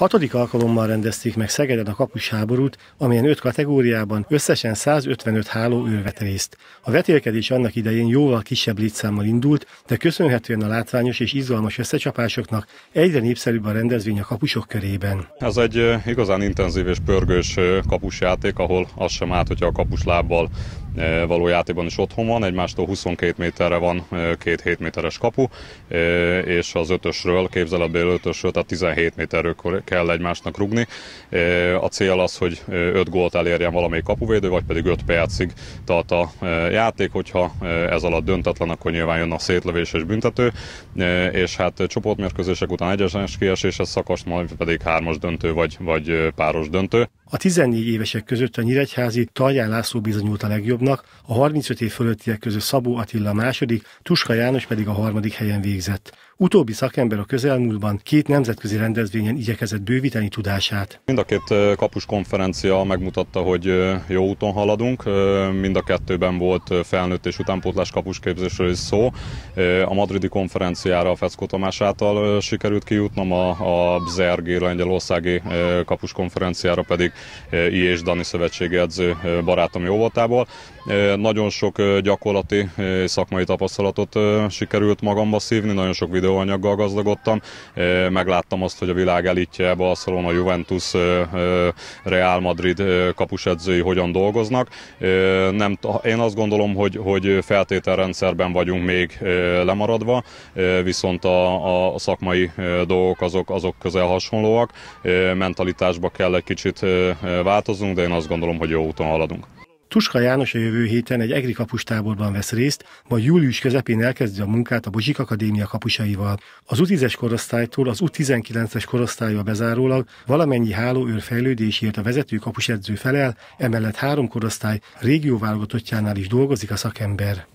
Hatodik alkalommal rendezték meg Szegeden a kapus háborút, amelyen öt kategóriában összesen 155 háló vett részt. A vetélkedés annak idején jóval kisebb létszámmal indult, de köszönhetően a látványos és izgalmas összecsapásoknak egyre népszerűbb a rendezvény a kapusok körében. Ez egy igazán intenzív és pörgős kapusjáték, ahol az sem állt, hogyha a kapuslábbal való játékban is otthon van, egymástól 22 méterre van két 7 méteres kapu, és az ötösről, képzeletből ötösről, tehát 17 méterről kell egymásnak rugni. A cél az, hogy 5 gólt elérjen valamelyik kapuvédő, vagy pedig 5 percig tart a játék, hogyha ez alatt döntetlen, akkor nyilván jön a szétlövés és büntető, és hát csoportmérkőzések után egyenes kieséses szakasz, majd pedig hármas döntő vagy, vagy páros döntő. A 14 évesek között a Nyíregyházi Talján László bizonyult a legjobbnak, a 35 év fölöttiek között Szabó Attila második, Tuska János pedig a harmadik helyen végzett. Utóbbi szakember a közelmúltban két nemzetközi rendezvényen igyekezett bővíteni tudását. Mind a két kapus konferencia megmutatta, hogy jó úton haladunk. Mind a kettőben volt felnőtt és utánpótlás kapusképzésről is szó. A madridi konferenciára a Feckó Tamás által sikerült kijutnom, a, a Zergi lengyelországi kapus konferenciára pedig I. és Dani szövetségi edző barátom jó voltából. Nagyon sok gyakorlati szakmai tapasztalatot sikerült magamba szívni, nagyon sok videóanyaggal gazdagodtam. Megláttam azt, hogy a világ elitje, Barcelona, Juventus, Real Madrid kapusedzői hogyan dolgoznak. Nem, én azt gondolom, hogy, hogy feltételrendszerben vagyunk még lemaradva, viszont a, a szakmai dolgok azok, azok közel hasonlóak. Mentalitásba kell egy kicsit változnunk, de én azt gondolom, hogy jó úton haladunk. Tuska János a jövő héten egy egri kapustáborban vesz részt, majd július közepén elkezdi a munkát a Bozsik Akadémia kapusaival. Az U10-es korosztálytól az U19-es korosztálya bezárólag valamennyi hálóőr fejlődésért a vezető kapusedző felel, emellett három korosztály régióválogatottjánál is dolgozik a szakember.